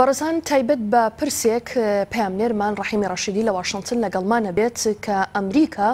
بەڕێزان تایبەت بە پرسێک پەیامنێرمان ڕەحیمی ڕەشیدی لە واشنتن لەگەڵمانە بێت کە ئەمریکا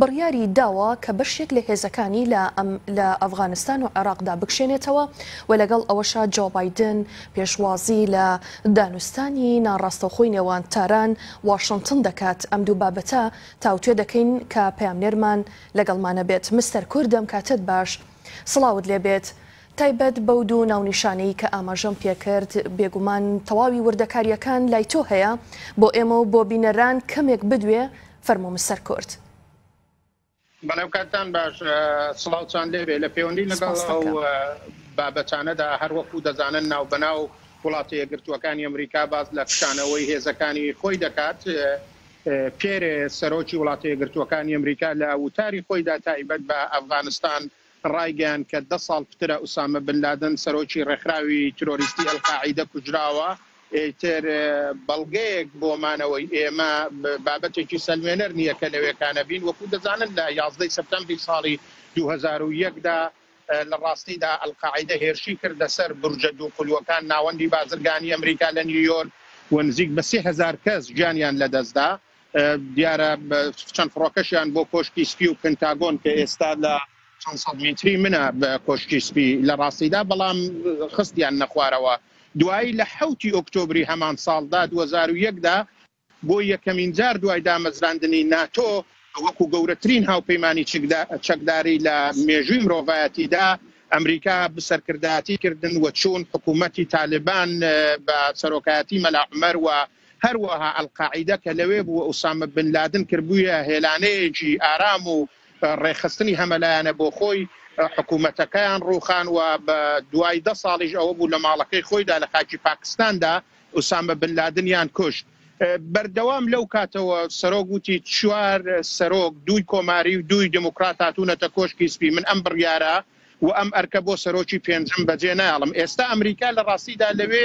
بڕیاری داوە کە بەشێک لە هێزەکانی لە لە ئەفغانستان و عێراقدا بکشێنێتەوە و لەگەڵ ئەوەشا جۆ بایدن پێشوازی لە دانوستانی ناڕاستەوخۆی نێوان تاران واشنتن دەکات ئەم دوو بابەتە تاوتوێ دەکەین کە پەیامنێرمان لەگەڵمانە بێت مستەر کوردم کاتت باش سڵاوت لێبێت تایبەت بەو دوو ناونیشانەی کە ئاماژەم پێکرد، بێگومان تەواوی وردەکارییەکان لای تۆ هەیە، بۆ ئێمە و بۆ بینەران کەمێک بدوێ، فەرموو مستەر کورد. بەڵێ و کاتتان باش. سڵاوتان لێ بێ. لە پێوەندی لەگەڵ ئەو بابەتانەدا، هەر وەکوو دەزانن ناوبەناو وڵاتە یەکگرتووەکانی ئەمریکا باس لە کشانەوەی هێزەکانی خۆی دەکات، پێرێ سەرۆکی وڵاتە یەکگرتووەکانی ئەمریکا لە وتاری خۆیدا تایبەت بە ئەفغانستان ڕایگەیاند کە دە ساڵ پترە ئوسامە بن لادن سەرۆکی ڕێکخراوی ترۆریستی ئەلقاعیدە کوژراوە، ئیتر بەڵگەیەک بۆ مانەوەی ئێمە بابەتێکی سەلمێنەر نییە کە لەوێ کانەبین، وەکو دەزانن لە یازدە ی سەپتەمبری ساڵی دوو هەزار و یەک دا لە ڕاستیدا ئەلقاعیدە هێرشی کردە سەر بورجە دوو قولوەکان ناوەندی بازرگانی ئەمریکا لە نیویۆرک و نزیک بە سێ هەزار کەس گیانیان لەدەستدا. دیارە چەند فڕۆکەشیان بۆ کۆشکی سپی و پنتاگۆن کە ئێستا لە چەند سەد میتری منە بە کۆشکی سپی لە ڕاستیدا بەڵام خستیان نەخوارەوە دوایی لە حوتی ئۆکتۆبری هەمان ساڵدا 2001 دا بۆ یەکەمین جار دوای دامەزراندنی ناتۆ وەکو گەورەترین هاوپەیمانی چەکداری لە مێژووی مرۆڤایەتیدا ئەمریکا بسەرکردایەتی کردن و چوون حکوومەتی تالبان بە سەرۆکایەتی مەلا عمەر و هەروەها ئەلقاعیدە کە لەوێ بوو و ئوسامە بن لادن کردبوویە هێلانەیەکی ئارام و ڕێکخستنی هەمەلایەنە بۆ خۆی، حکوومەتەکەیان ڕووخان و بە دوای دە ساڵیش ئەوە بوو لە ماڵەکەی خۆیدا لە خاکی پاکستاندا ئوسامە بن لادنیان کوشت. بەردەوام لەو کاتەوە سەرۆک وتی چوار سەرۆک، دووی کۆماری و دووی دیموکرات هاتوونەتە کۆشکی سپی، من ئەم بڕیارە و ئەم ئەرکە بۆ سەرۆکی پێنجم بەجێ ناهێڵم. ئێستا ئەمریکا لە ڕاستیدا لەوێ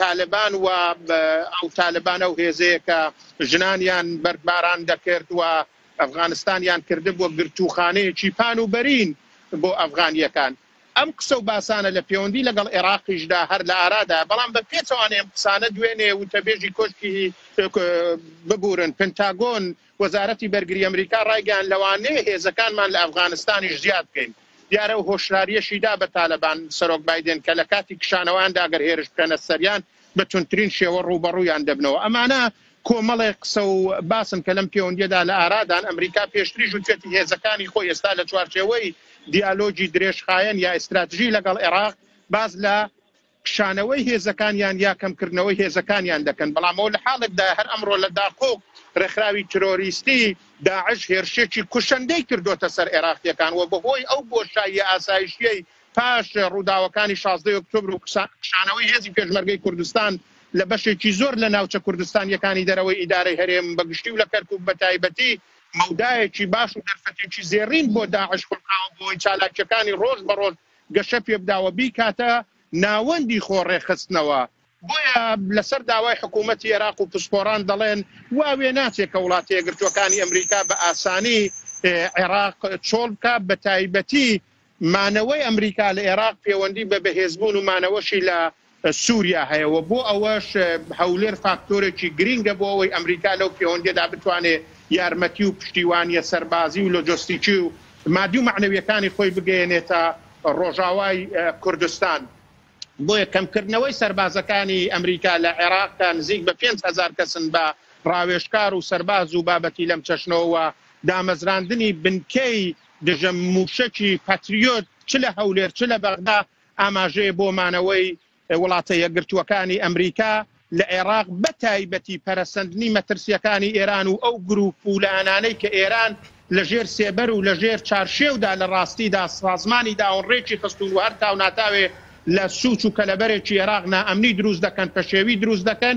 تالەبان و ئەو تالەبانە و هێزەیە کە ژنانیان بەردباران دەکرد و ئەفغانستانیان کردبووە گرتووخانەیەکی پان و بەرین بۆ ئەفغانییەکان. ئەم قسە و باسانە لە پێوەندی لەگەڵ ئێراقیشدا هەر لە ئارادایە، بەڵام بە پێچەوانەی ئەم قسانە، دوێنێ وتەبێژی کۆشکی ببوورن، پنتاگۆن، وەزارەتی بەرگری ئەمریکا ڕایگەیاند، لەوانەیە هێزەکانمان لە ئەفغانستانیش زیاد بکەین، دیارە و هۆشدارییەشی دا بە تالەبان سەرۆک بایدێن کە لەکاتی کشانەوەیاندا ئەگەر هێرش بکەنە سەریان بە توندترین شێوە ڕووبەڕوویان دەبنەوە. ئەمانە کۆمەڵێ قسە و باسن کە لەم پێوەندییەدا لە ئارادان. ئەمریکا پێشتریش وتویەتی هێزەکانی خۆی ئێستا لە چوارچێوەی دیالۆگی درێژخایەن یا ئیستراتژی لەگەڵ عێراق باس لە. کشانەوەی هێزەکانیان یا کەمکردنەوەی هێزەکانیان دەکەن، بەڵام ئەوە لە حاڵێکدایە هەر ئەمڕۆ لە داقوق ڕێکخراوی ترۆریستی داعش هێرشێکی کوشەندەی کردۆتە سەر عێراقییەکان و بەهۆی ئەو بۆشاییە ئاسایشییەی پاش ڕووداوەکانی شازدە ی ئۆکتۆبر و کشانەوەی هێزی پێشمەرگەی کوردستان لە بەشێکی زۆر لە ناوچە کوردستانییەکانی دەرەوەی ئیدارەی هەرێم بە گشتی و لە کەرکوک بە تایبەتی مەودایەکی باش و دەرفەتێکی زێڕین بۆ داعش خوڵقاوە بۆ ئەوەی چالاکییەکانی ڕۆژ بە ڕۆژ گەشە پێبداوە بیکاتە ناوەندی خۆڕێکخستنەوە، بۆیە لەسەر داوای حکوومەتی ئێراق و پسپۆڕان دەڵێن وا وێ ناچێ کە وڵاتە یەکگرتووەکانی ئەمریکا بە ئاسانی عێراق چۆڵ بکا، بەتایبەتی مانەوەی ئەمریکا لە ئێراق پێوەندی بە بەهێزبوون و مانەوەشی لە سوریا هەیە و بۆ ئەوەش هەولێر فاکتۆرێکی گرینگە بۆ ئەوەی ئەمریکا لەو پێوەندیەدا بتوانێ یارمەتی و پشتیوانیە سەربازی و لۆجستیکی و مادی و مەعنەویەکانی خۆی بگەیەنێتە ڕۆژاوای کوردستان. بۆیە کەمکردنەوەی سەربازەکانی ئەمریکا لە عێراق کە نزیک بە پێنج هەزار کەسن بە ڕاوێژکار و سەرباز و بابەتی لەم چەشنەوە و دامەزراندنی بنکەی دژە موشەکی پاتریۆت چ لە هەولێر چ لە بەغدا ئاماژەیە بۆ مانەوەی وڵاتە یەکگرتووەکانی ئەمریکا لە عێراق بە تایبەتی پەرەسەندنی مەترسییەکانی ئێران و ئەو گرووپ و لایەنانەی کە ئێران لە ژێر سێبەر و لە ژێر چارشێودا لە ڕاستیدا سازمانی داون ڕێکی خستوون و هەر تاوناتاوێ لە سووچ و کەلەبەرێکی عێراق نائەمنی دروست دەکەن، پەشێوی دروست دەکەن.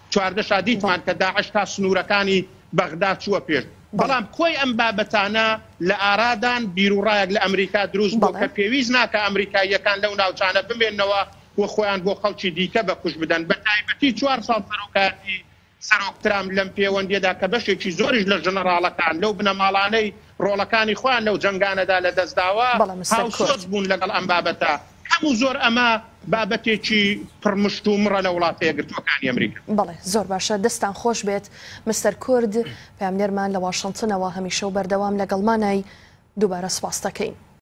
چواردە شا دیتمان کە داعش تا سنوورەکانی بەغدا چووە پێش، بەڵام کۆی ئەم بابەتانە لە ئارادان، بیروڕایەک لە ئەمریکا دروست بووە کە پێویست ناکا ئەمریکاییەکان لەو ناوچانە بمێننەوە و خۆیان بۆ خەڵکی دیکە بە کوشت بدەن، بە تایبەتی چوار ساڵ سەرۆکایەتی سەرۆک ترامپ لەم پێوەندییەدا کە بەشێکی زۆریش لە ژنەراڵەکان لەو بنەماڵانەی ڕۆڵەکانی خۆیان لەو جەنگانەدا لەدەست داوە هاوسۆز بوون لەگەڵ ئەم بابەتە. کەم و زۆر ئەمە بابەتێکی پڕ مشت و مڕە لە وڵاتە یەکگرتووەکانی ئەمریکا. بەڵێ زۆر باشە دەستتان خۆش بێت مستەر کورد پەیامنێرمان لە واشنتنەوە هەمیشە و بەردەوام لەگەڵمانای دووبارە سوپاستەکەین.